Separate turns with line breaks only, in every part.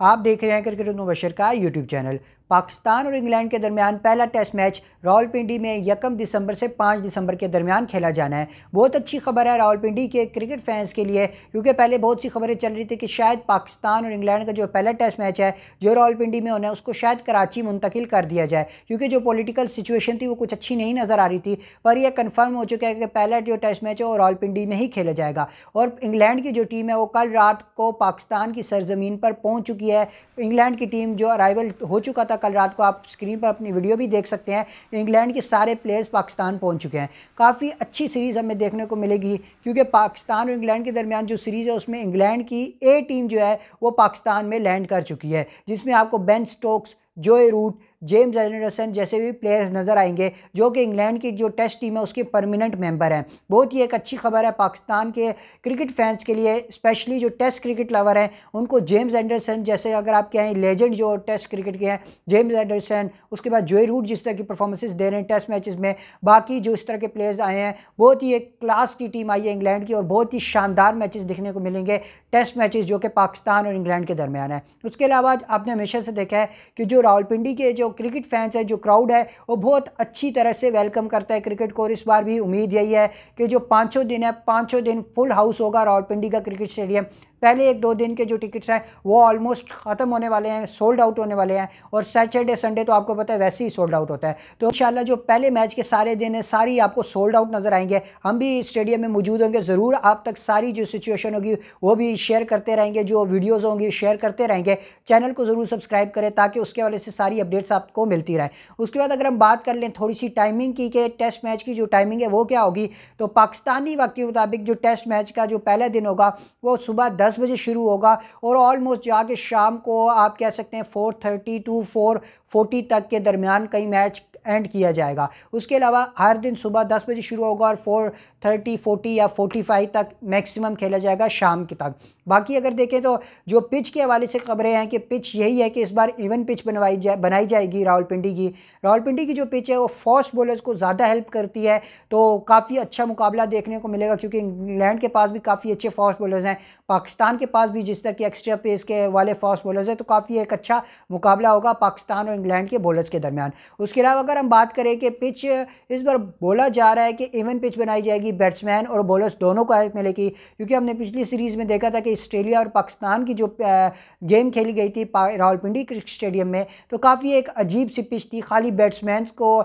आप देख रहे हैं क्रिकेट मुबशर का यूट्यूब चैनल। पाकिस्तान और इंग्लैंड के दरमियान पहला टेस्ट मैच रावलपिंडी में यकम दिसंबर से पाँच दिसंबर के दरमियान खेला जाना है। बहुत अच्छी खबर है रावलपिंडी के क्रिकेट फैंस के लिए, क्योंकि पहले बहुत सी खबरें चल रही थी कि शायद पाकिस्तान और इंग्लैंड का जो पहला टेस्ट मैच है, जो रावलपिंडी में होना है, उसको शायद कराची मुंतकिल कर दिया जाए, क्योंकि जो पोलिटिकल सिचुएशन थी वो कुछ अच्छी नहीं नज़र आ रही थी। पर यह कन्फर्म हो चुका है कि पहला जो टेस्ट मैच है वो रावलपिंडी में ही खेला जाएगा। और इंग्लैंड की जो टीम है वो कल रात को पाकिस्तान की सरजमीन पर पहुँच चुकी है। इंग्लैंड की टीम जो अराइवल हो चुका था कल रात को आप स्क्रीन पर अपनी वीडियो भी देख सकते हैं। इंग्लैंड के सारे प्लेयर्स पाकिस्तान पहुँच चुके हैं। काफ़ी अच्छी सीरीज़ हमें देखने को मिलेगी, क्योंकि पाकिस्तान और इंग्लैंड के दरमियान जो सीरीज़ है, उसमें इंग्लैंड की ए टीम जो है, वो पाकिस्तान में लैंड कर चुकी है, जिसमें आपको Ben Stokes Joe Root James Anderson जैसे भी प्लेयर्स नज़र आएँगे, जो कि इंग्लैंड की जो टेस्ट टीम है, उसके परमानेंट मेंबर हैं। बहुत ही एक अच्छी खबर है पाकिस्तान के क्रिकेट फैंस के लिए स्पेशली जो टेस्ट क्रिकेट लवर हैं, उनको जेम्स एंडरसन जैसे अगर आप कहें लेजेंड जो टेस्ट क्रिकेट के हैं, जेम्स एंडरसन उसके बाद जोई रूट जिस तरह की परफॉर्मेंसेज दे रहे हैं टेस्ट मैचेस में, बाकी जो इस तरह के प्लेयर्स आए हैं, बहुत ही एक क्लास की टीम आई है इंग्लैंड की और बहुत ही शानदार मैचेस देखने को मिलेंगे टेस्ट मैचेस जो कि पाकिस्तान और इंग्लैंड के दरमियान है। उसके अलावा आपने हमेशा से देखा है कि जो रावलपिंडी के जो क्रिकेट फैंस है, जो क्राउड है, वो बहुत अच्छी तरह से वेलकम करता है क्रिकेट को और इस बार भी उम्मीद यही है कि जो पाँचों दिन है, पाँचों दिन फुल हाउस होगा रावलपिंडी का क्रिकेट स्टेडियम पहले एक दो दिन के जो टिकट्स हैं, वो ऑलमोस्ट ख़त्म होने वाले हैं सोल्ड आउट होने वाले हैं और सैटरडे संडे तो आपको पता है वैसे ही सोल्ड आउट होता है। तो इंशाल्लाह जो पहले मैच के सारे दिन हैं, सारी आपको सोल्ड आउट नज़र आएँगे। हम भी स्टेडियम में मौजूद होंगे, ज़रूर आप तक सारी जो सिचुएशन होगी, वो भी शेयर करते रहेंगे, जो वीडियोज़ होंगी शेयर करते रहेंगे। चैनल को ज़रूर सब्सक्राइब करें ताकि उसके वाले से सारी अपडेट्स आपको मिलती रहे। उसके बाद अगर हम बात कर लें थोड़ी सी टाइमिंग की कि टेस्ट मैच की जो टाइमिंग है, वो क्या होगी? तो पाकिस्तानी वक्त के मुताबिक जो टेस्ट मैच का जो पहला दिन होगा, वो सुबह दस बजे शुरू होगा और ऑलमोस्ट जाके शाम को आप कह सकते हैं four thirty to four forty तक के दरमियान कई मैच एंड किया जाएगा। उसके अलावा हर दिन सुबह दस बजे शुरू होगा और फोर थर्टी फोर्टी या फोर्टी फाइव तक मैक्सिमम खेला जाएगा शाम के तक। बाकी अगर देखें तो जो पिच के हवाले से खबरें हैं कि पिच यही है कि इस बार इवन पिच बनवाई जाए, बनाई जाएगी रावलपिंडी की। रावलपिंडी की जो पिच है वो फास्ट बॉलर्स को ज़्यादा हेल्प करती है तो काफ़ी अच्छा मुकाबला देखने को मिलेगा क्योंकि इंग्लैंड के पास भी काफ़ी अच्छे फास्ट बॉलर्स हैं। पाकिस्तान के पास भी जिस तरह के एक्स्ट्रा पेस के वाले फास्ट बॉलर्स हैं तो काफ़ी एक अच्छा मुकाबला होगा पाकिस्तान और इंग्लैंड के बॉलर्स के दरमियान। उसके अलावा अगर हम बात करें कि पिच इस बार बोला जा रहा है कि इवन पिच बनाई जाएगी बैट्समैन और बॉलर्स दोनों को हेल्प मिलेगी क्योंकि हमने पिछली सीरीज़ में देखा था कि ऑस्ट्रेलिया और पाकिस्तान की जो गेम खेली गई थी रावलपिंडी क्रिकेट स्टेडियम में तो काफ़ी एक अजीब सी पिच थी। खाली बैट्समैन को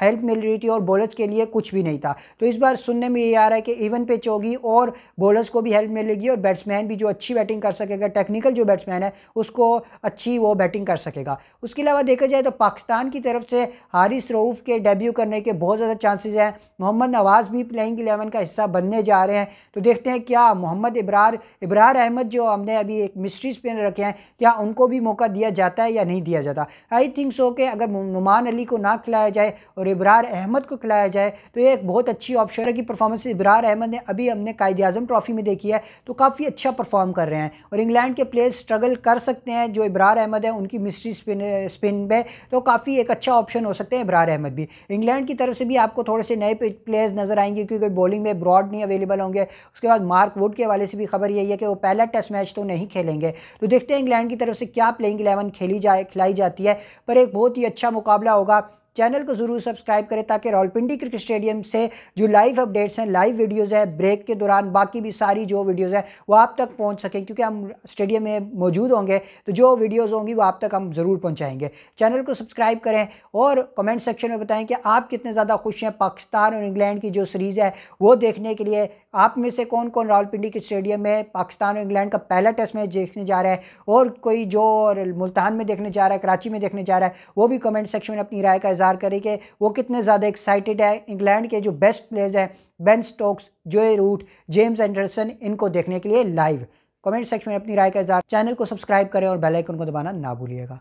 हेल्प मिल रही थी और बॉलर्स के लिए कुछ भी नहीं था। तो इस बार सुनने में ये आ रहा है कि इवन पिच होगी और बॉलर्स को भी हेल्प मिलेगी और बैट्समैन भी जो अच्छी बैटिंग कर सकेगा, टेक्निकल जो बैट्समैन है, उसको अच्छी वो बैटिंग कर सकेगा। उसके अलावा देखा जाए तो पाकिस्तान की तरफ़ से हारिस रऊफ़ के डेब्यू करने के बहुत ज़्यादा चांसेस हैं। मोहम्मद नवाज़ भी प्लेइंग एलेवन का हिस्सा बनने जा रहे हैं। तो देखते हैं क्या मोहम्मद इब्रार इब्रार अहमद जो हमने अभी एक मिस्ट्री स्पिन रखे हैं, क्या उनको भी मौका दिया जाता है या नहीं दिया जाता? आई थिंक सो कि अगर नुमान अली को ना खिलाया जाए और इब्रार अहमद को खिलाया जाए तो ये एक बहुत अच्छी ऑप्शन है कि परफॉर्मेंस इब्रार अहमद ने अभी हमने कायद अजम ट्रॉफी में देखी है तो काफ़ी अच्छा परफॉर्म कर रहे हैं। और इंग्लैंड के प्लेयर्स स्ट्रगल कर सकते हैं जो इब्रार अहमद है, उनकी मिस्ट्री स्पिन स्पिन में तो काफ़ी एक अच्छा ऑप्शन हो सकता हैं। इब्रार अहमद भी। इंग्लैंड की तरफ़ से भी आपको थोड़े से नए प्लेयर्स नज़र आएँगे, क्योंकि बॉलिंग में ब्रॉड नहीं अवेलेबल होंगे, उसके बाद मार्क वुड के हवाले से भी खबर यही है कि वो पहला टेस्ट मैच तो नहीं खेलेंगे। तो देखते हैं इंग्लैंड की तरफ़ से क्या प्लेइंग इलेवन खेली जाए, खिलाई जाती है, पर एक बहुत ही अच्छा मुकाबला होगा चैनल को ज़रूर सब्सक्राइब करें ताकि रावलपिंडी क्रिकेट स्टेडियम से जो लाइव अपडेट्स हैं लाइव वीडियोज़ है ब्रेक के दौरान बाकी भी सारी जो वीडियोज़ है, वो आप तक पहुँच सकें क्योंकि हम स्टेडियम में मौजूद होंगे। तो जो वीडियोज़ होंगी, वो आप तक हम ज़रूर पहुँचाएँगे। चैनल को सब्सक्राइब करें और कमेंट सेक्शन में बताएँ कि आप कितने ज़्यादा खुश हैं पाकिस्तान और इंग्लैंड की जो सीरीज़ है, वो देखने के लिए आप में से कौन कौन रावलपिंडी के स्टेडियम में पाकिस्तान और इंग्लैंड का पहला टेस्ट मैच देखने जा रहा है और कोई जो मुल्तान में देखने जा रहा है, कराची में देखने जा रहा है, वो भी कमेंट सेक्शन में अपनी राय का करें कि वो कितने ज़्यादा एक्साइटेड है। इंग्लैंड के जो बेस्ट प्लेयर्स हैं Ben Stokes Joe Root James Anderson इनको देखने के लिए लाइव कमेंट सेक्शन में अपनी राय का इजहार। चैनल को सब्सक्राइब करें और बेल आइकन को दबाना ना भूलिएगा।